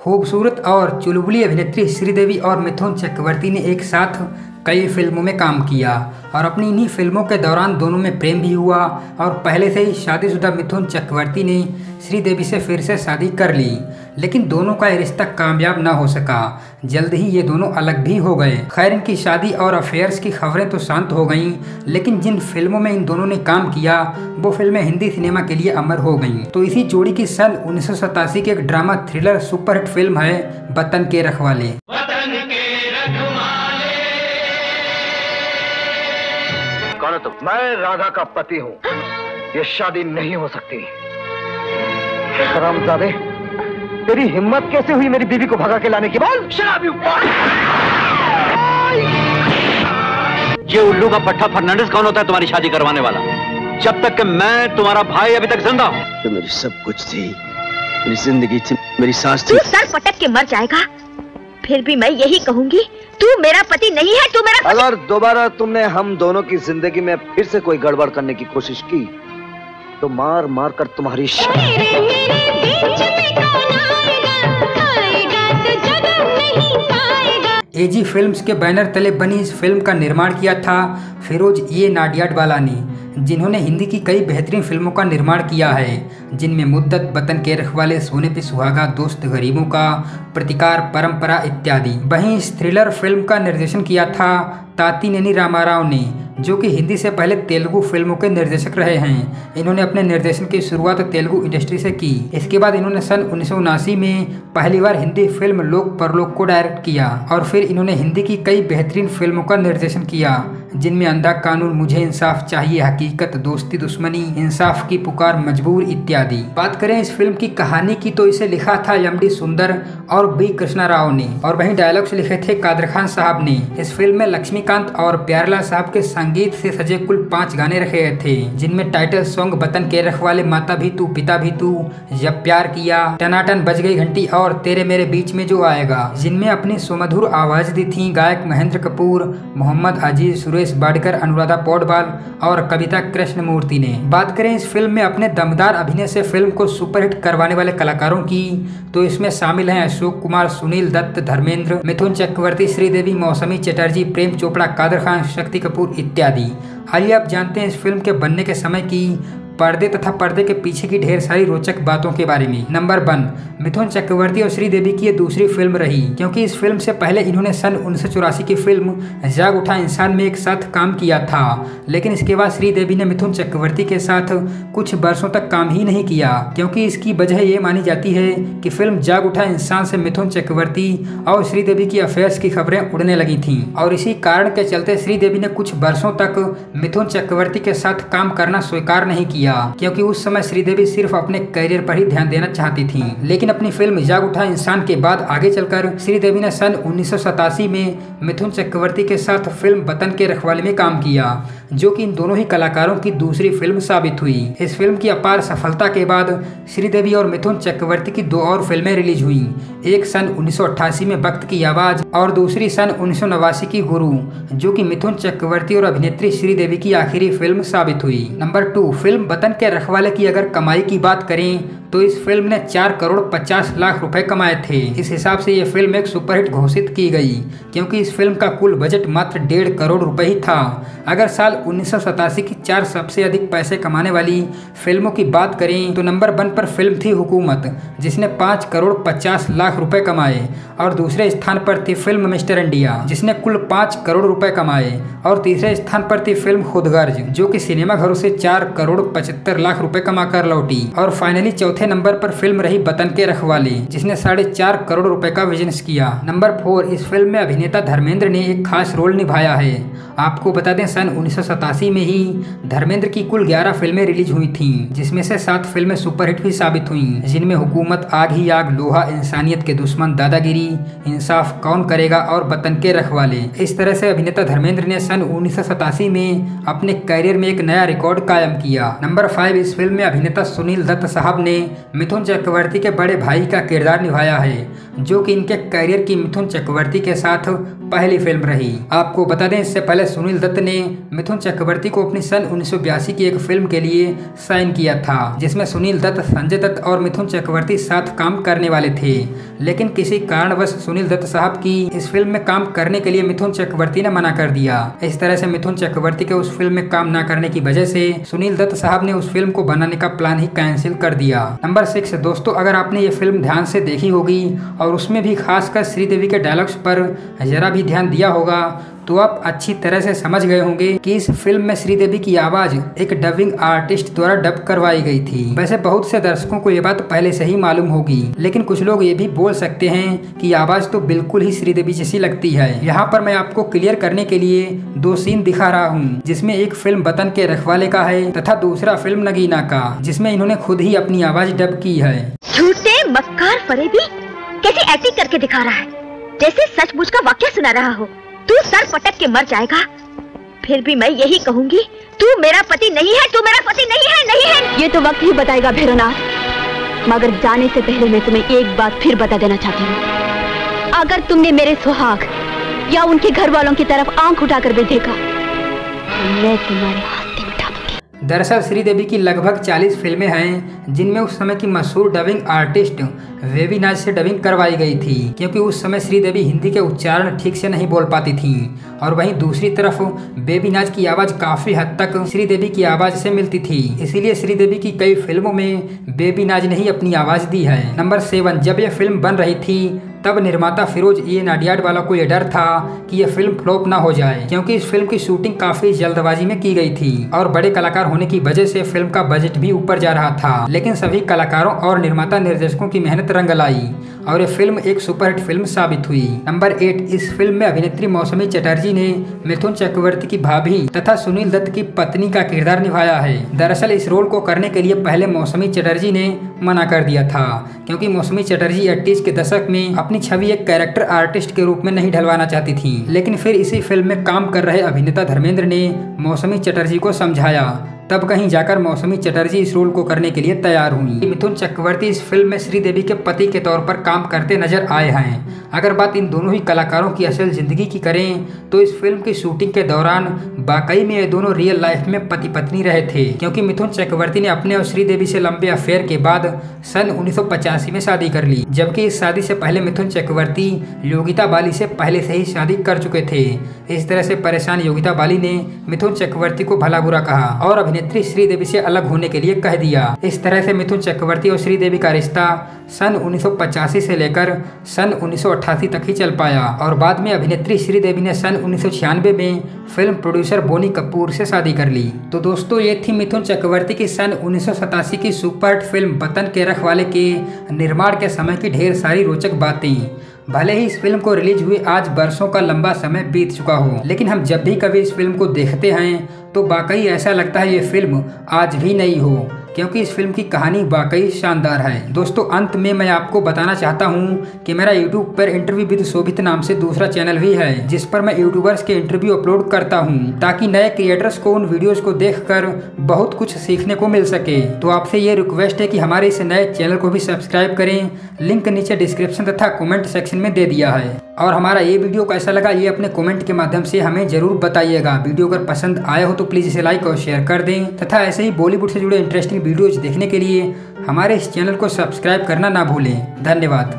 खूबसूरत और चुलबुली अभिनेत्री श्रीदेवी और मिथुन चक्रवर्ती ने एक साथ कई फ़िल्मों में काम किया और अपनी इन्हीं फ़िल्मों के दौरान दोनों में प्रेम भी हुआ और पहले से ही शादीशुदा मिथुन चक्रवर्ती ने श्रीदेवी से फिर से शादी कर ली। लेकिन दोनों का रिश्ता कामयाब न हो सका। जल्द ही ये दोनों अलग भी हो गए। खैर, इनकी शादी और अफेयर्स की खबरें तो शांत हो गईं, लेकिन जिन फ़िल्मों में इन दोनों ने काम किया, वो फ़िल्में हिंदी सिनेमा के लिए अमर हो गईं। तो इसी जोड़ी की सन उन्नीस की एक ड्रामा थ्रिलर सुपरहिट फ़िल्म है वतन के रखवाले। कौन तुम मैं राधा का पति हूँ। ये शादी नहीं हो सकती। हरामजादे तेरी हिम्मत कैसे हुई मेरी बीवी को भगा के लाने की? बोल। शराबी ये उल्लू का पट्टा फर्नांडिस कौन होता है तुम्हारी शादी करवाने वाला? जब तक कि मैं तुम्हारा भाई अभी तक ज़िंदा हूँ। तो मेरी सब कुछ थी। मेरी ज़िंदगी थी मेरी सांस थी। सर पटक के मर जाएगा। फिर भी मैं यही कहूँगी तू मेरा पति नहीं है तू मेरा अगर दोबारा तुमने हम दोनों की ज़िंदगी में फिर से कोई गड़बड़ करने की कोशिश की तो मार मार कर तुम्हारी एजी फिल्म्स के बैनर तले बनी इस फ़िल्म का निर्माण किया था फिरोज ये नाडियाडवाला ने जिन्होंने हिंदी की कई बेहतरीन फ़िल्मों का निर्माण किया है, जिनमें मुद्दत वतन के रखवाले सोने पे सुहागा, दोस्त गरीबों का प्रतिकार, परंपरा इत्यादि। वहीं इस थ्रिलर फ़िल्म का निर्देशन किया था ताती नैनी रामाराव ने जो कि हिंदी से पहले तेलुगु फ़िल्मों के निर्देशक रहे हैं। इन्होंने अपने निर्देशन की शुरुआत तेलुगु इंडस्ट्री से की। इसके बाद इन्होंने सन उन्नीस सौ उनासी में पहली बार हिंदी फ़िल्म लोक परलोक को डायरेक्ट किया और फिर इन्होंने हिंदी की कई बेहतरीन फ़िल्मों का निर्देशन किया, जिनमें अंधा कानून, मुझे इंसाफ चाहिए, हकीकत, दोस्ती दुश्मनी, इंसाफ की पुकार, मजबूर इत्यादि। बात करें इस फ़िल्म की कहानी की तो इसे लिखा था एम डी सुंदर और बी कृष्णा राव ने और वहीं डायलॉग्स लिखे थे कादर खान साहब ने। इस फ़िल्म में लक्ष्मीकांत और प्यारलाल साहब के संगीत से सजे कुल पाँच गाने रखे गए थे, जिनमें टाइटल सॉन्ग बतन के रखवाले माता भी तू, पिता भी तू, जब प्यार किया, टनाटन बज गई घंटी और तेरे मेरे बीच में जो आएगा। जिनमें अपनी सुमधुर आवाज़ दी थी गायक महेंद्र कपूर, मोहम्मद अज़ीज़, सुरेश बाडकर, अनुराधा पौडवाल और कविता कृष्ण मूर्ति ने। बात करें इस फ़िल्म में अपने दमदार अभिनय से फ़िल्म को सुपरहिट करवाने वाले कलाकारों की तो इसमें शामिल हैं अशोक कुमार, सुनील दत्त, धर्मेंद्र, मिथुन चक्रवर्ती, श्रीदेवी, मौसमी चटर्जी, प्रेम चोपड़ा कादर खान, शक्ति कपूर इत्यादि। आइए आप जानते हैं इस फ़िल्म के बनने के समय की पर्दे तथा पर्दे के पीछे की ढेर सारी रोचक बातों के बारे में। नंबर वन, मिथुन चक्रवर्ती और श्रीदेवी की ये दूसरी फ़िल्म रही, क्योंकि इस फ़िल्म से पहले इन्होंने सन उन्नीस सौ चौरासी की फ़िल्म जाग उठा इंसान में एक साथ काम किया था, लेकिन इसके बाद श्रीदेवी ने मिथुन चक्रवर्ती के साथ कुछ वर्षों तक काम ही नहीं किया, क्योंकि इसकी वजह ये मानी जाती है कि फ़िल्म जाग उठा इंसान से मिथुन चक्रवर्ती और श्रीदेवी की अफेयर्स की खबरें उड़ने लगी थी। और इसी कारण के चलते श्रीदेवी ने कुछ वर्षों तक मिथुन चक्रवर्ती के साथ काम करना स्वीकार नहीं किया। किया, क्योंकि उस समय श्रीदेवी सिर्फ़ अपने करियर पर ही ध्यान देना चाहती थी। लेकिन अपनी फ़िल्म जाग उठा इंसान के बाद आगे चलकर, श्रीदेवी ने सन उन्नीस सौ सतासी में मिथुन चक्रवर्ती के साथ फ़िल्म वतन के रखवाले में काम किया, जो कि इन दोनों ही कलाकारों की दूसरी फ़िल्म साबित हुई। इस फ़िल्म की अपार सफलता के बाद, श्रीदेवी और मिथुन चक्रवर्ती की दो और फ़िल्में रिलीज़ हुई। एक सन उन्नीस सौ अट्ठासी में वक्त की आवाज़, और दूसरी सन उन्नीस सौ नवासी की गुरु, जो कि मिथुन चक्रवर्ती और अभिनेत्री श्रीदेवी की आखिरी फ़िल्म साबित हुई। नंबर टू फ़िल्म वतन के रखवाले की अगर कमाई की बात करें तो इस फ़िल्म ने चार करोड़ पचास लाख रुपए कमाए थे। इस हिसाब से ये फ़िल्म एक सुपरहिट घोषित की गई, क्योंकि इस फ़िल्म का कुल बजट मात्र डेढ़ करोड़ रुपए ही था। अगर साल उन्नीस सौ सतासी की चार सबसे अधिक पैसे कमाने वाली फ़िल्मों की बात करें तो नंबर वन पर फ़िल्म थी हुकूमत, जिसने पाँच करोड़ पचास लाख रुपए कमाए, और दूसरे स्थान पर थी फ़िल्म मिस्टर इंडिया, जिसने कुल पाँच करोड़ रुपए कमाए, और तीसरे स्थान पर थी फ़िल्म खुदगर्ज, जो कि सिनेमाघरों से चार करोड़ पचहत्तर लाख रुपए कमाकर लौटी, और फाइनली चौथे चौथे नंबर पर फ़िल्म रही बतन के रखवाले, जिसने साढ़े चार करोड़ रुपए का बिज़नेस किया। नंबर फोर, इस फ़िल्म में अभिनेता धर्मेंद्र ने एक खास रोल निभाया है। आपको बता दें, सन उन्नीस सौ सतासी में ही धर्मेंद्र की कुल 11 फ़िल्में रिलीज़ हुई थीं, जिसमें से सात फ़िल्में सुपरहिट भी साबित हुई, जिनमें हुकूमत, आग ही आग, लोहा, इंसानियत के दुश्मन, दादागिरी, इंसाफ कौन करेगा और बतन के रखवाले। इस तरह से अभिनेता धर्मेंद्र ने सन उन्नीस सौ सतासी में अपने करियर में एक नया रिकॉर्ड कायम किया। नंबर फाइव, इस फ़िल्म में अभिनेता सुनील दत्त साहब ने मिथुन चक्रवर्ती के बड़े भाई का किरदार निभाया है, जो कि इनके करियर की मिथुन चक्रवर्ती के साथ पहली फ़िल्म रही। आपको बता दें, इससे पहले सुनील दत्त ने मिथुन चक्रवर्ती को अपनी सन उन्नीस सौ बयासी की एक फ़िल्म के लिए साइन किया था, जिसमें सुनील दत्त, संजय दत्त और मिथुन चक्रवर्ती साथ काम करने वाले थे। लेकिन किसी कारणवश सुनील दत्त साहब की इस फ़िल्म में काम करने के लिए मिथुन चक्रवर्ती ने मना कर दिया। इस तरह से मिथुन चक्रवर्ती के उस फ़िल्म में काम न करने की वजह से सुनील दत्त साहब ने उस फ़िल्म को बनाने का प्लान ही कैंसिल कर दिया। नंबर सिक्स, दोस्तों, अगर आपने ये फ़िल्म ध्यान से देखी होगी और उसमें भी खासकर श्रीदेवी के डायलॉग्स पर जरा भी ध्यान दिया होगा तो आप अच्छी तरह से समझ गए होंगे कि इस फ़िल्म में श्रीदेवी की आवाज़ एक डबिंग आर्टिस्ट द्वारा डब करवाई गई थी। वैसे बहुत से दर्शकों को ये बात पहले से ही मालूम होगी, लेकिन कुछ लोग ये भी बोल सकते हैं कि आवाज़ तो बिल्कुल ही श्रीदेवी जैसी लगती है। यहाँ पर मैं आपको क्लियर करने के लिए दो सीन दिखा रहा हूँ, जिसमें एक फ़िल्म बतन के रखवाले का है तथा दूसरा फ़िल्म नगीना का, जिसमें इन्होंने खुद ही अपनी आवाज़ डब की है। झूठे मक्कार फरेबी! कैसी एक्टिंग करके दिखा रहा है? जैसे सचमुच का वाक्य सुना रहा हो। तू सर पटक के मर जाएगा। फिर भी मैं यही कहूँगी, तू मेरा पति नहीं है, तू मेरा पति नहीं है नहीं है। ये तो वक्त ही बताएगा भैरवनाथ मगर जाने से पहले मैं तुम्हें एक बात फिर बता देना चाहती हूँ। अगर तुमने मेरे सुहाग या उनके घर वालों की तरफ़ आँख उठाकर भी देखा तो मैं तुम्हारे दरअसल श्रीदेवी की लगभग 40 फ़िल्में हैं, जिनमें उस समय की मशहूर डबिंग आर्टिस्ट वेबी नाज से डबिंग करवाई गई थी, क्योंकि उस समय श्रीदेवी हिंदी के उच्चारण ठीक से नहीं बोल पाती थी। और वहीं दूसरी तरफ़, बेबी नाज की आवाज़ काफ़ी हद तक श्रीदेवी की आवाज़ से मिलती थी, इसीलिए श्रीदेवी की कई फ़िल्मों में बेबी नाज ने ही अपनी आवाज़ दी है। नंबर सेवन, जब यह फ़िल्म बन रही थी तब निर्माता फिरोज ए. नाडियाड वाला को यह डर था कि यह फ़िल्म फ्लॉप ना हो जाए, क्योंकि इस फ़िल्म की शूटिंग काफ़ी जल्दबाजी में की गई थी और बड़े कलाकार होने की वजह से फ़िल्म का बजट भी ऊपर जा रहा था। लेकिन सभी कलाकारों और निर्माता निर्देशकों की मेहनत रंग लाई और यह फ़िल्म एक सुपरहिट फ़िल्म साबित हुई। नंबर एट, इस फ़िल्म में अभिनेत्री मौसमी चटर्जी ने मिथुन चक्रवर्ती की भाभी तथा सुनील दत्त की पत्नी का किरदार निभाया है। दरअसल इस रोल को करने के लिए पहले मौसमी चटर्जी ने मना कर दिया था, क्योंकि मौसमी चटर्जी एट्टीज के दशक में अपनी छवि एक कैरेक्टर आर्टिस्ट के रूप में नहीं ढलवाना चाहती थी, लेकिन फिर इसी फ़िल्म में काम कर रहे अभिनेता धर्मेंद्र ने मौसमी चटर्जी को समझाया। तब कहीं जाकर मौसमी चटर्जी इस रोल को करने के लिए तैयार हुई। मिथुन चक्रवर्ती इस फ़िल्म में श्रीदेवी के पति के तौर पर काम करते नज़र आए हैं। अगर बात इन दोनों ही कलाकारों की असल ज़िंदगी की करें तो इस फ़िल्म की शूटिंग के दौरान वाकई में ये दोनों रियल लाइफ में पति पत्नी रहे थे, क्योंकि मिथुन चक्रवर्ती ने अपने और श्रीदेवी से लंबे अफेयर के बाद सन उन्नीस सौ पचासी में शादी कर ली, जबकि इस शादी से पहले मिथुन चक्रवर्ती योगिता बाली से पहले से ही शादी कर चुके थे। इस तरह से परेशान योगिता बाली ने मिथुन चक्रवर्ती को भला बुरा कहा और अभिनेत्री श्रीदेवी से अलग होने के लिए कह दिया। इस तरह से मिथुन चक्रवर्ती और श्रीदेवी का रिश्ता सन उन्नीस सौ पचासी से लेकर सन उन्नीस सौ अठासी तक ही चल पाया और बाद में अभिनेत्री श्रीदेवी ने सन उन्नीस सौ छियानवे में फ़िल्म प्रोड्यूसर बोनी कपूर से शादी कर ली। तो दोस्तों, ये थी मिथुन चक्रवर्ती की सन उन्नीस सौ सतासी की सुपर फ़िल्म बतन के रखवाले के निर्माण के समय की ढेर सारी रोचक बातें। भले ही इस फ़िल्म को रिलीज़ हुए आज बरसों का लंबा समय बीत चुका हो, लेकिन हम जब भी कभी इस फ़िल्म को देखते हैं तो वाकई ऐसा लगता है ये फ़िल्म आज भी नई हो। क्योंकि इस फ़िल्म की कहानी वाकई शानदार है। दोस्तों, अंत में मैं आपको बताना चाहता हूँ कि मेरा यूट्यूब पर इंटरव्यू विद शोभित नाम से दूसरा चैनल भी है, जिस पर मैं यूट्यूबर्स के इंटरव्यू अपलोड करता हूँ, ताकि नए क्रिएटर्स को उन वीडियोस को देखकर बहुत कुछ सीखने को मिल सके। तो आपसे ये रिक्वेस्ट है कि हमारे इस नए चैनल को भी सब्सक्राइब करें। लिंक नीचे डिस्क्रिप्शन तथा कॉमेंट सेक्शन में दे दिया है। और हमारा ये वीडियो कैसा लगा ये अपने कमेंट के माध्यम से हमें ज़रूर बताइएगा। वीडियो अगर पसंद आया हो तो प्लीज़ इसे लाइक और शेयर कर दें। तथा ऐसे ही बॉलीवुड से जुड़े इंटरेस्टिंग वीडियोज़ देखने के लिए हमारे इस चैनल को सब्सक्राइब करना ना भूलें। धन्यवाद।